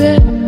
baby